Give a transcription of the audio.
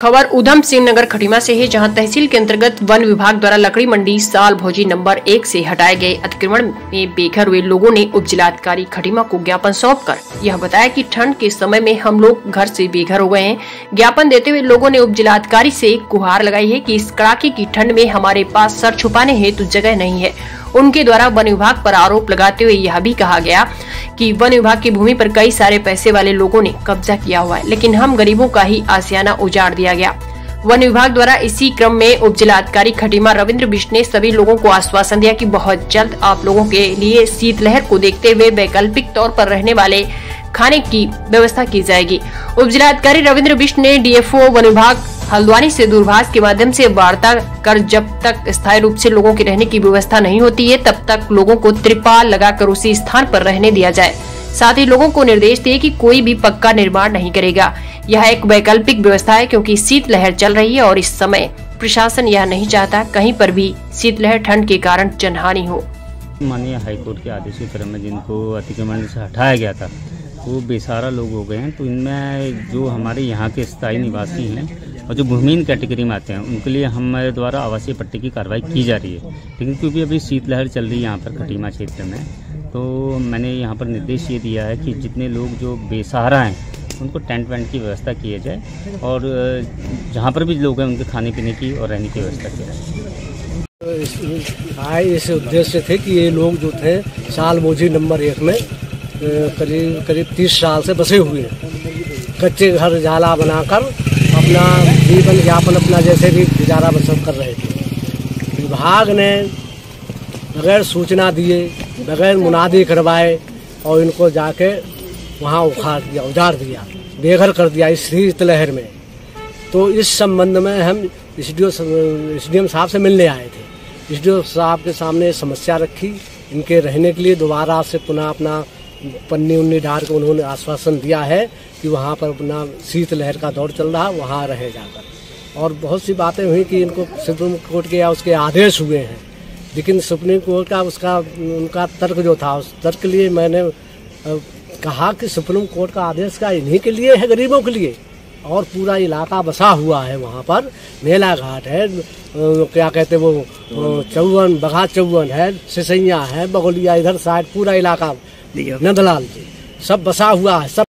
खबर उधम सिंह नगर खटीमा से है, जहाँ तहसील के अंतर्गत वन विभाग द्वारा लकड़ी मंडी साल भोजी नंबर एक से हटाए गए अतिक्रमण में बेघर हुए लोगों ने उप जिलाधिकारी खटीमा को ज्ञापन सौंप कर यह बताया कि ठंड के समय में हम लोग घर से बेघर हो गए हैं। ज्ञापन देते हुए लोगों ने उप जिलाधिकारी से गुहार लगाई है कि इस कड़ाके की ठंड में हमारे पास सर छुपाने हेतु तो जगह नहीं है। उनके द्वारा वन विभाग पर आरोप लगाते हुए यह भी कहा गया कि वन विभाग की भूमि पर कई सारे पैसे वाले लोगों ने कब्जा किया हुआ है, लेकिन हम गरीबों का ही आसियाना उजाड़ दिया गया। वन विभाग द्वारा इसी क्रम में उप जिलाधिकारी खटीमा रविंद्र बिश्ट ने सभी लोगों को आश्वासन दिया कि बहुत जल्द आप लोगों के लिए शीतलहर को देखते हुए वैकल्पिक तौर पर रहने वाले खाने की व्यवस्था की जाएगी। उप जिलाधिकारी रविंद्र बिश्ट ने डीएफओ वन विभाग हल्द्वानी से दूरभाष के माध्यम से वार्ता कर जब तक स्थायी रूप से लोगों के रहने की व्यवस्था नहीं होती है, तब तक लोगों को त्रिपाल लगाकर उसी स्थान पर रहने दिया जाए। साथ ही लोगों को निर्देश दिए कि कोई भी पक्का निर्माण नहीं करेगा। यह एक वैकल्पिक व्यवस्था है क्योंकि शीतलहर चल रही है और इस समय प्रशासन यह नहीं चाहता कहीं पर भी शीतलहर ठंड के कारण जनहानि हो। माननीय हाईकोर्ट के आदेश के क्रम में जिनको अतिक्रमण से हटाया गया था, वो बेसारा लोग हो गए हैं। तो इनमें जो हमारे यहाँ के स्थायी निवासी हैं और जो भूमिहीन कैटेगरी में आते हैं, उनके लिए हमारे द्वारा आवासीय पट्टी की कार्रवाई की जा रही है। लेकिन क्योंकि अभी शीतलहर चल रही है यहाँ पर खटीमा क्षेत्र में तो मैंने यहाँ पर निर्देश ये दिया है कि जितने लोग जो बेसहारा हैं, उनको टेंट वेंट की व्यवस्था की जाए और जहाँ पर भी लोग हैं, उनके खाने पीने की और रहने की व्यवस्था की जाए। आए इस उद्देश्य थे कि ये लोग जो थे, साल मोजी नंबर एक में करीब करीब तीस साल से बसे हुए हैं। कच्चे घर जाला बनाकर अपना जीवन यापन अपना जैसे भी गुजारा बसर कर रहे थे। विभाग ने बगैर सूचना दिए, बगैर मुनादी करवाए और इनको जाके वहाँ उखाड़ दिया, उजाड़ दिया, बेघर कर दिया इस शीतलहर में। तो इस संबंध में हम एस डी साहब से मिलने आए थे। एस साहब के सामने समस्या रखी, इनके रहने के लिए दोबारा से पुनः अपना पन्नी उन्नी डाल के उन्होंने आश्वासन दिया है कि वहाँ पर अपना शीतलहर का दौर चल रहा है वहाँ रहे जाकर। और बहुत सी बातें हुई कि इनको सुप्रीम कोर्ट के या उसके आदेश हुए हैं। लेकिन सुप्रीम कोर्ट का उसका, उनका तर्क जो था, उस तर्क के लिए मैंने कहा कि सुप्रीम कोर्ट का आदेश का इन्हीं के लिए है, गरीबों के लिए। और पूरा इलाका बसा हुआ है वहाँ पर। मेला घाट है क्या कहते वो चौवन, बघा चौवन है, सिसैया है, बगोलिया, इधर साइड पूरा इलाका नंदलाल जी सब बसा हुआ है सब